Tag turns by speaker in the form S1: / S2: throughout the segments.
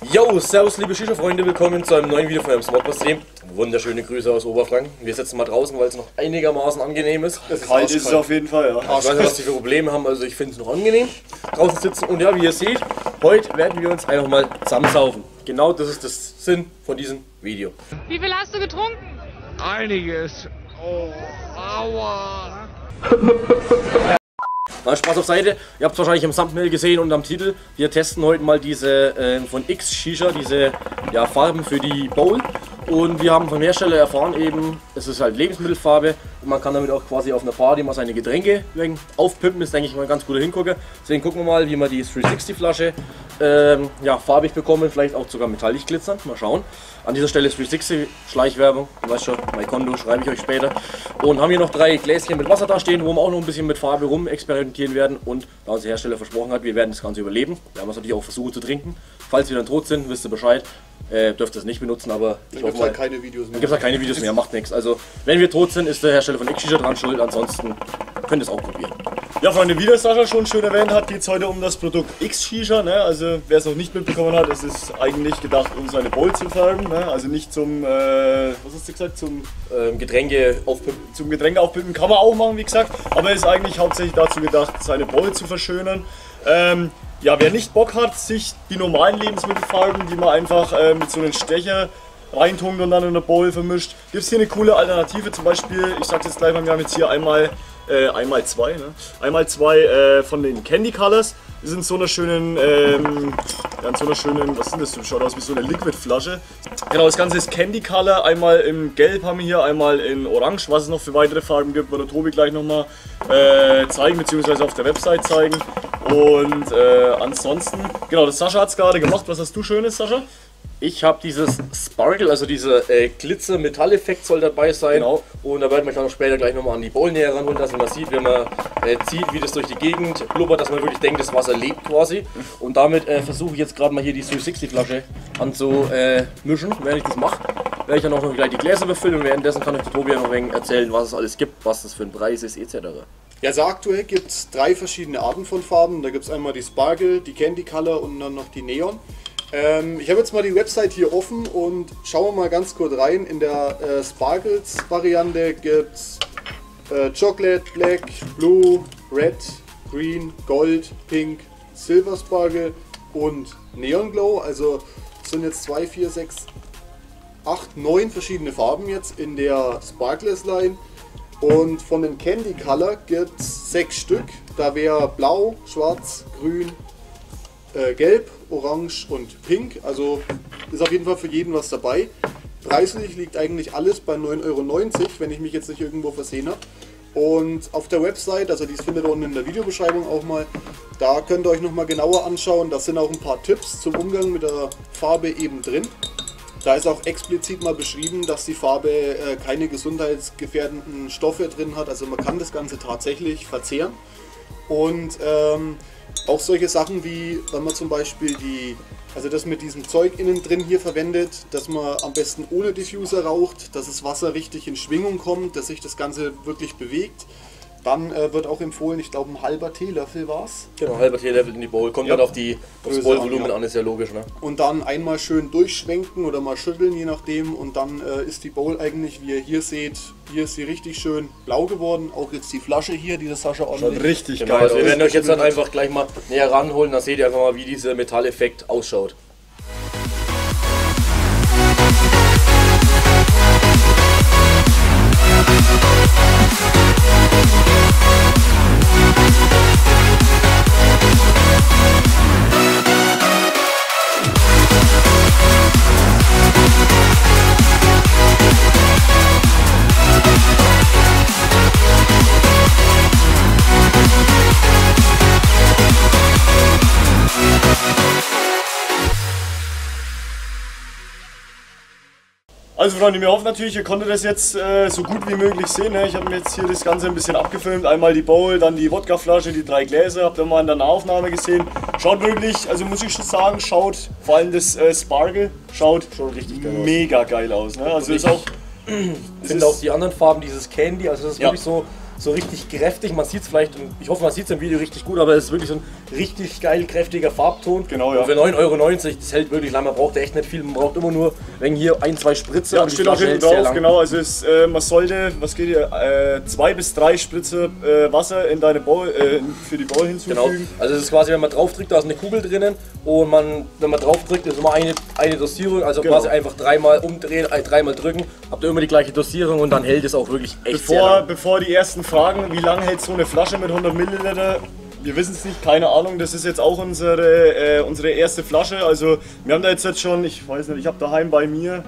S1: Yo, servus liebe Shisha-Freunde, willkommen zu einem neuen Video von einem Smogboss-Stream. Wunderschöne Grüße aus Oberfranken. Wir sitzen mal draußen, weil es noch einigermaßen angenehm ist.
S2: Es ist Kalt ist es auf jeden Fall, ja.
S1: Ich weiß nicht, was die für Probleme haben, also ich finde es noch angenehm. Draußen sitzen und ja, wie ihr seht, heute werden wir uns einfach mal zusammensaufen. Genau das ist das Sinn von diesem Video.
S3: Wie viel hast du getrunken?
S4: Einiges. Oh, aua.
S1: Na, Spaß auf Seite. Ihr habt es wahrscheinlich im Thumbnail gesehen und am Titel. Wir testen heute mal diese äh, von X Shisha, diese ja, Farben für die Bowl. Und wir haben vom Hersteller erfahren eben, es ist halt Lebensmittelfarbe und man kann damit auch quasi auf einer Party mal seine Getränke aufpimpen, ist denke ich mal ein ganz guter Hingucker. Deswegen gucken wir mal, wie wir die 360 Flasche ähm, ja, farbig bekommen, vielleicht auch sogar metallisch glitzern, mal schauen. An dieser Stelle 360 Schleichwerbung, du weißt schon, mein Konto schreibe ich euch später. Und haben hier noch drei Gläschen mit Wasser da stehen, wo wir auch noch ein bisschen mit Farbe rum experimentieren werden. Und da uns der Hersteller versprochen hat, wir werden das Ganze überleben. Wir haben es natürlich auch versucht zu trinken. Falls wir dann tot sind, wisst ihr Bescheid. Äh, dürft ihr es nicht benutzen, aber
S2: ich hoffe halt keine Videos mehr.
S1: Dann gibt es halt keine Videos mehr, macht nichts. Also, wenn wir tot sind, ist der Hersteller von X-Shisha dran schuld, ansonsten könnt ihr es auch probieren.
S2: Ja, Freunde, wie der Sascha schon schön erwähnt hat, geht es heute um das Produkt X-Shisha. Ne? Also, wer es noch nicht mitbekommen hat, es ist eigentlich gedacht, um seine Bowl zu färben. Ne? Also nicht zum, äh, was hast du gesagt, zum
S1: ähm, Getränke aufpimpen.
S2: Zum Getränke aufpimpen kann man auch machen, wie gesagt. Aber es ist eigentlich hauptsächlich dazu gedacht, seine Bowl zu verschönern. Ähm, ja, wer nicht Bock hat, sich die normalen Lebensmittelfarben, die man einfach äh, mit so einem Stecher reintunkt und dann in eine Bowl vermischt, gibt es hier eine coole Alternative. Zum Beispiel, ich sag's jetzt gleich mal, wir haben jetzt hier einmal, äh, einmal zwei, ne? einmal zwei äh, von den Candy Colors. Die sind so einer schönen, ähm, ja, in so einer schönen, was sind das? Das schaut aus wie so eine Liquidflasche. Genau, das Ganze ist Candy Color. Einmal in Gelb haben wir hier, einmal in Orange. Was es noch für weitere Farben gibt, wird der Tobi gleich nochmal äh, zeigen, beziehungsweise auf der Website zeigen. Und äh, ansonsten, genau, das Sascha hat es gerade gemacht. Was hast du Schönes, Sascha?
S1: Ich habe dieses Sparkle, also dieser äh, Glitzer-Metall-Effekt soll dabei sein.
S2: Genau.
S1: Und da werden wir dann später gleich nochmal an die Bowl näher ranholen, dass man sieht, wenn man äh, zieht, wie das durch die Gegend blubbert, dass man wirklich denkt, das Wasser lebt quasi. Und damit äh, versuche ich jetzt gerade mal hier die 360-Flasche anzumischen. Während ich das mache, werde ich dann auch noch gleich die Gläser befüllen und währenddessen kann euch der Tobi noch ein wenig erzählen, was es alles gibt, was das für ein Preis ist, etc.
S2: Ja, also aktuell gibt es drei verschiedene Arten von Farben. Da gibt es einmal die Sparkle, die Candy Color und dann noch die Neon. Ähm, ich habe jetzt mal die Website hier offen und schauen wir mal ganz kurz rein. In der äh, Sparkles-Variante gibt es äh, Chocolate, Black, Blue, Red, Green, Gold, Pink, Silver Sparkle und Neon Glow. Also sind jetzt 2, 4, 6, 8, 9 verschiedene Farben jetzt in der Sparkles Line. Und von den Candy Color gibt es 6 Stück. Da wäre Blau, Schwarz, Grün, äh, Gelb, Orange und Pink. Also ist auf jeden Fall für jeden was dabei. Preislich liegt eigentlich alles bei 9,90 Euro, wenn ich mich jetzt nicht irgendwo versehen habe. Und auf der Website, also dies findet ihr unten in der Videobeschreibung auch mal, da könnt ihr euch nochmal genauer anschauen. Da sind auch ein paar Tipps zum Umgang mit der Farbe eben drin. Da ist auch explizit mal beschrieben, dass die Farbe äh, keine gesundheitsgefährdenden Stoffe drin hat. Also man kann das Ganze tatsächlich verzehren. Und ähm, auch solche Sachen wie, wenn man zum Beispiel die, also das mit diesem Zeug innen drin hier verwendet, dass man am besten ohne Diffuser raucht, dass das Wasser richtig in Schwingung kommt, dass sich das Ganze wirklich bewegt. Dann äh, wird auch empfohlen, ich glaube ein halber Teelöffel war es.
S1: Genau, ein halber Teelöffel in die Bowl. Kommt
S2: Ja.
S1: dann auf die, aufs Bowl-Volumen
S2: an, ja.
S1: an, ist ja logisch, ne?
S2: Und dann einmal schön durchschwenken oder mal schütteln, je nachdem. Und dann äh, ist die Bowl eigentlich, wie ihr hier seht, hier ist sie richtig schön blau geworden. Auch jetzt die Flasche hier, die das Sascha ordentlich.
S5: richtig
S1: Genau, also wir werden euch jetzt dann einfach gleich mal näher ranholen, dann seht ihr einfach mal, wie dieser Metalleffekt ausschaut.
S2: Also Freunde, wir hoffen natürlich, ihr konntet das jetzt äh, so gut wie möglich sehen. Ne? Ich habe mir jetzt hier das Ganze ein bisschen abgefilmt. Einmal die Bowl, dann die Wodkaflasche, die drei Gläser. Habt ihr mal in der Nahaufnahme gesehen. Schaut wirklich, also muss ich schon sagen, schaut vor allem das äh, Sparkle, schaut
S1: Schon richtig geil aus.
S2: mega geil aus. Ne? Also ist auch...
S1: Ich finde auch die anderen Farben, dieses Candy, also das ist
S2: Ja.
S1: wirklich so, so richtig kräftig. Man sieht es vielleicht, ich hoffe, man sieht es im Video richtig gut, aber es ist wirklich so ein richtig geil, kräftiger Farbton.
S2: Genau, ja.
S1: Und für 9,90 Euro, das hält wirklich lang. Man braucht echt nicht viel. Man braucht immer nur, wenn hier ein, zwei Spritze.
S2: Ja,
S1: und
S2: steht auch hinten drauf, genau. Also es, äh, man sollte, was geht hier, äh, zwei bis drei Spritze äh, Wasser in deine Bowl, äh, für die
S1: Genau.
S2: hinzufügen.
S1: Also es ist quasi, wenn man drauf drückt, da ist eine Kugel drinnen und man, wenn man drauf drückt, ist immer eine, eine Dosierung. Also
S2: Genau.
S1: quasi einfach dreimal umdrehen, äh, dreimal drücken, habt ihr immer die gleiche Dosierung und dann hält es auch wirklich echt sehr
S2: Bevor, bevor die ersten fragen, wie lange hält so eine Flasche mit 100 Milliliter? Wir wissen es nicht, keine Ahnung. Das ist jetzt auch unsere, äh, unsere erste Flasche. Also wir haben da jetzt, jetzt schon, ich weiß nicht, ich habe daheim bei mir,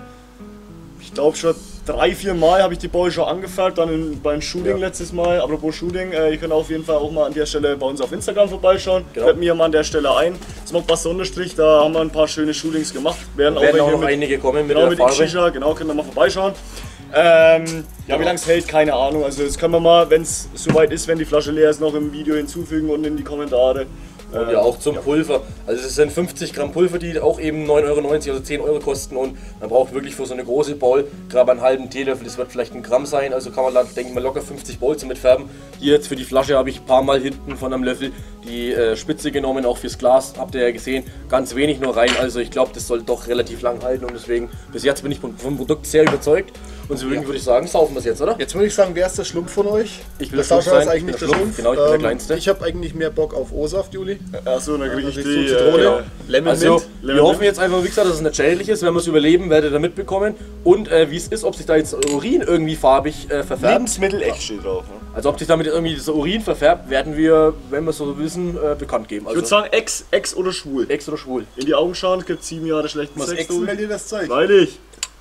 S2: ich glaube schon drei, vier Mal habe ich die Bowl schon angefragt, dann in, beim Shooting
S1: Ja.
S2: letztes Mal. Apropos Shooting, äh, ihr könnt auf jeden Fall auch mal an der Stelle bei uns auf Instagram vorbeischauen.
S1: Genau.
S2: Fällt mir mal an der Stelle ein. Smogbuster Unterstrich, da haben wir ein paar schöne Shootings gemacht. Werden auch
S1: werden
S2: welche
S1: auch noch
S2: mit-
S1: einige kommen mit
S2: Genau,
S1: der
S2: mit
S1: Farbe.
S2: X-Shisha, genau, könnt ihr mal vorbeischauen. Ähm, ja, wie lange es hält, keine Ahnung. Also das können wir mal, wenn es soweit ist, wenn die Flasche leer ist, noch im Video hinzufügen und in die Kommentare.
S1: Und ja, auch zum Pulver. Also es sind 50 Gramm Pulver, die auch eben 9,90 Euro, also 10 Euro kosten. Und man braucht wirklich für so eine große Bowl gerade einen halben Teelöffel, das wird vielleicht ein Gramm sein. Also kann man da, denke ich mal, locker 50 Bowls mit färben. Hier jetzt für die Flasche habe ich ein paar Mal hinten von einem Löffel die äh, Spitze genommen, auch fürs Glas, habt ihr ja gesehen. Ganz wenig nur rein, also ich glaube, das soll doch relativ lang halten. Und deswegen, bis jetzt bin ich vom Produkt sehr überzeugt. Und deswegen würde ich sagen, saufen wir es jetzt, oder?
S2: Jetzt würde ich sagen, wer ist der Schlumpf von euch?
S1: Ich will
S2: der
S1: der Schlumpf
S2: Sascha ist
S1: sein.
S2: eigentlich
S1: bin der Schlumpf.
S2: Schlumpf.
S1: Genau, ich bin der Kleinste.
S2: Ich habe eigentlich mehr Bock auf O-Saft, Juli. Achso, dann kriege ich
S1: Also
S2: die
S1: die Zitrone.
S2: Äh, Lemon
S1: Also,
S2: Mint.
S1: wir hoffen jetzt einfach, wie gesagt, dass es nicht schädlich ist. Wenn wir es überleben, werdet ihr mitbekommen. Und äh, wie es ist, ob sich da jetzt Urin irgendwie farbig äh, verfärbt.
S2: Lebensmittel echt steht drauf. Ne?
S1: Also ob sich damit irgendwie dieser Urin verfärbt, werden wir, wenn wir es so wissen, äh, bekannt geben.
S2: Ich
S1: Also
S2: würde sagen, ex, ex oder schwul.
S1: ex oder schwul.
S2: In die Augen schauen, es gibt sieben Jahre schlechten
S3: Was
S2: Sex.
S3: exen wir dir das Zeug?
S2: Freilich.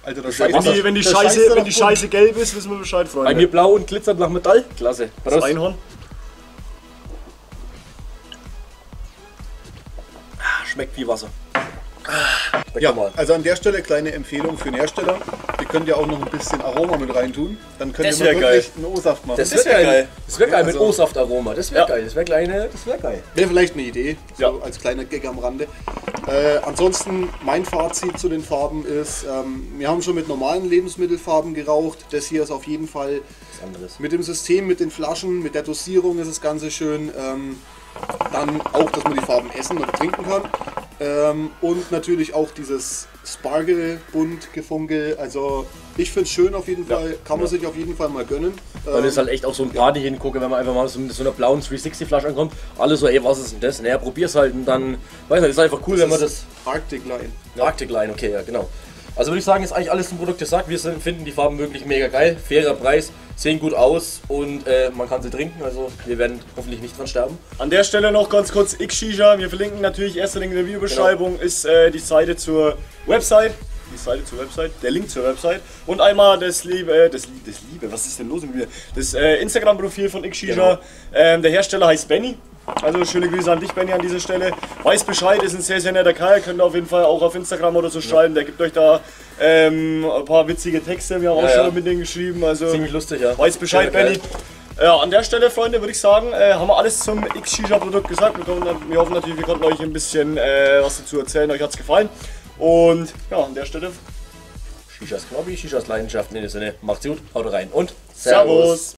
S3: Alter, das
S2: Wenn die, wenn die,
S3: das
S2: Scheiße, wenn die. Scheiße gelb ist, wissen wir Bescheid,
S1: Bei mir
S2: Freunde.
S1: blau und glitzert nach Metall. Klasse.
S2: Das
S1: Prost.
S2: Einhorn.
S1: Schmeckt wie Wasser. Ah, Schmeckt
S3: Ja, also an der Stelle kleine Empfehlung für den Hersteller. Ihr könnt ja auch noch ein bisschen Aroma mit reintun. Dann könnt
S2: Das
S3: ihr wirklich einen O-Saft machen.
S1: Das
S2: das
S1: wäre
S2: wär
S1: geil.
S2: geil.
S1: Das wäre geil mit
S3: Also-
S1: O-Saft-Aroma. Das wäre
S2: Ja.
S1: geil. Das wäre kleine. Das wäre geil.
S3: Wäre vielleicht eine Idee, so
S2: Ja.
S3: als kleiner Gag am Rande. Äh, ansonsten, mein Fazit zu den Farben ist, ähm, wir haben schon mit normalen Lebensmittelfarben geraucht. Das hier ist auf jeden Fall mit dem System, mit den Flaschen, mit der Dosierung ist das Ganze schön. Ähm, dann auch, dass man die Farben essen und trinken kann. Ähm, und natürlich auch dieses Spargel, bunt, gefunkel. Also ich finde es schön auf jeden Fall. Kann man sich auf jeden Fall mal gönnen.
S1: Weil
S3: Ähm,
S1: es halt echt auch so ein Party hingucke, wenn man einfach mal so mit so einer blauen 360-Flasche ankommt. Alle so, ey, was ist denn das? Naja, probier's halt und dann, weiß nicht, ist einfach cool, wenn man das.
S3: Arctic Line.
S1: Arctic Line, okay, ja, genau. Also würde ich sagen, ist eigentlich alles zum Produkt gesagt. Wir sind, finden die Farben wirklich mega geil, fairer Preis, sehen gut aus und äh, man kann sie trinken. Also wir werden hoffentlich nicht dran sterben.
S2: An der Stelle noch ganz kurz X-Shisha. Wir verlinken natürlich erst in der Videobeschreibung ist äh, die Seite zur Website. Die Seite zur Website, der Link zur Website und einmal das Liebe, äh, das, das Liebe, was ist denn los mit mir? Das äh, Instagram-Profil von X-Shisha.
S1: Genau.
S2: Ähm, der Hersteller heißt Benny. Also schöne Grüße an dich, Benny, an dieser Stelle. Weiß Bescheid, ist ein sehr, sehr netter Kerl. Könnt ihr auf jeden Fall auch auf Instagram oder so schreiben. Der gibt euch da ähm, ein paar witzige Texte. Wir haben auch
S1: Ja,
S2: schon
S1: ja.
S2: mit denen geschrieben. Also
S1: Ziemlich lustig, ja.
S2: Weiß Bescheid, Benny. Ja, an der Stelle, Freunde, würde ich sagen, äh, haben wir alles zum X-Shisha-Produkt gesagt. Wir, kommen, wir hoffen natürlich, wir konnten euch ein bisschen äh, was dazu erzählen. Euch hat es gefallen. Und ja, an der Stelle,
S1: Shishas Knobby, Shishas Leidenschaft in dem Sinne. Macht's gut, haut rein und
S2: Servus.